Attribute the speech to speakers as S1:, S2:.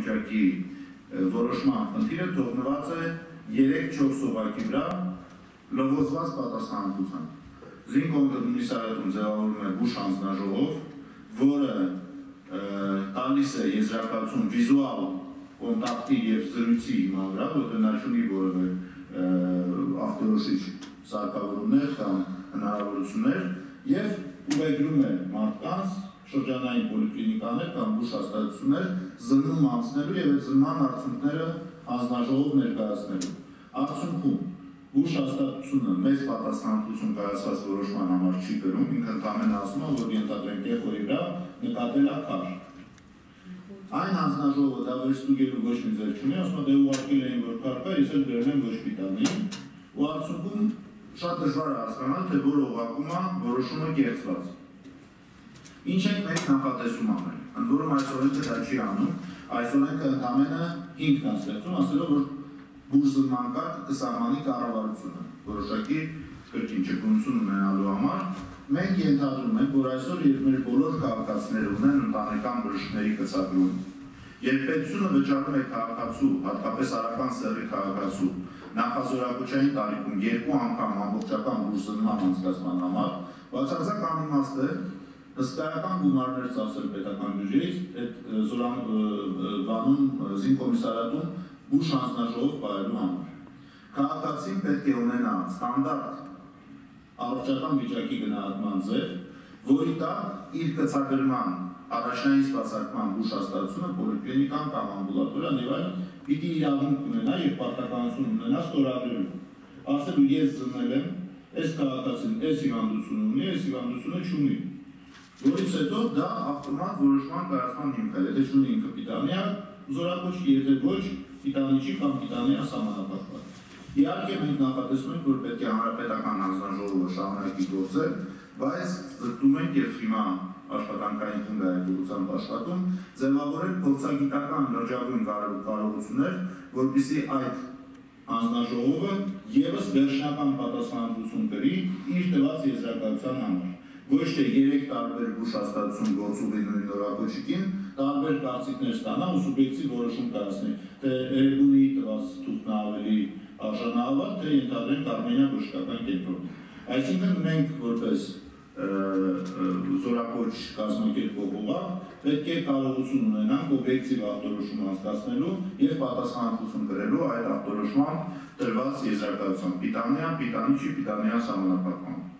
S1: իրավիճակի որոշման խնդիրը թողնված է 3-4 սովակի վրա լողոզված պատասխանատվությամբ։ Զինկոմիտետում ձևավորում է բուժ հանձնաժողով, որը տալիս է եզրակացություն վիզուալ կոնտակտի եւ զրույցի վրա, որտեղ նա չունի որևէ ախտորոշիչ սարքավորումներ կամ հնարավորություններ եւ ուղեգրում է մարդկանց շրջանային պոլիկլինիկաներ կամ բուժ հաստատություններ զննում անցնելու եւ այդ զնման արդյունքները հանձնաժողով ներկայացնելու։ Արդյունքում բուժ հաստատությունը մեծ պատասխանատվություն կայացված որոշման համար չի կրում, ինքը ընդամենը ասում է, որ ենթադրենք եղորի վրա նկատել է քար։ Այն հանձնաժողովը դա վերստուգելու ոչ մի ձեր չունի, ասում է դե ուղարկել էին որ քար կա, ես էլ դրել եմ ոչ պիտանի, ու արդյունքում շատ դժվար է հասկանալ, թե որ օղակում է որոշումը կեղծված։ Ինչ ենք մենք նախատեսում անել։ Ընդ որում այս օրենքը դա չի անում, այս օրենքը ընդամենը 5 կան ստեղծում, ասելով որ բուրզման կարգը կսահմանի կառավարությունը որոշակի կրկին ճկունություն ունենալու համար մենք ենթադրում ենք, որ այսօր երբ մեր բոլոր քաղաքացիները ունեն ընտանեկան բժիշկների կցագրում, երբ պետությունը վճարում է քաղաքացու, հատկապես արական սեռի քաղաքացու, նախազորակոչային տարիքում երկու անգամ ամբողջական բուրզնման անցկացման համար, բացարձակ անիմաստ է հսկայական գումարներ ծախսել պետական բյուջեից այդ զորանում զինկոմիսարատում բուժ հանձնաժողով բարելու համար։ Քաղաքացին պետք է ունենա ստանդարտ առողջական վիճակի գնահատման ձև, որի տակ իր կցագրման առաջնային սպասարկման բուժհաստատությունը պոլիկլինիկան կամ ամբուլատորիան եւ այլն պիտի իրավունք ունենա եւ պարտականություն ունենա ստորագրելու։ Ասելու ես ծնել եմ, այս քաղաքացին այս հիվանդությունը ունի, այս հիվանդությունը չունի։ Որից հետո դա ավտոմատ որոշման կայացման հիմք է։ Եթե չունի ինքը պիտանիա, զորակոչի, եթե ոչ, պիտանիչի կամ պիտանիա սահմանապահպան։ Իհարկե մենք նախատեսում ենք, որ պետք է հանրապետական հանձնաժողովը շարունակի գործել, բայց զտում ենք եւ հիմա աշխատանքային խմբայակության աշխատում ձևավորել փորձագիտական լրջագույն կարողություններ, որպիսի այդ հանձնաժողովը եւս վերջնական պատասխանատվություն կրի իր տված եզրակացության համար ոչ թե 3 տարբեր բուժհաստատություն գործուղի նույն նորակոչիկին տարբեր կարծիքներ ստանա ու սուբյեկտիվ որոշում կայացնի, թե Էրեբունի տված թուղթն ավելի արժանահավատ, թե ենթադրենք Արմենիա բժշկական կենտրոն։ Այսինքն մենք որպես զորակոչ կազմակերպող ուղղակ պետք է կարողություն ունենանք օբյեկտիվ ախտորոշում անցկացնելու եւ պատասխանատվություն կրելու այդ ախտորոշման տրված եզրակացության պիտանիա, պիտանի չի, պիտանիա համանախապակման։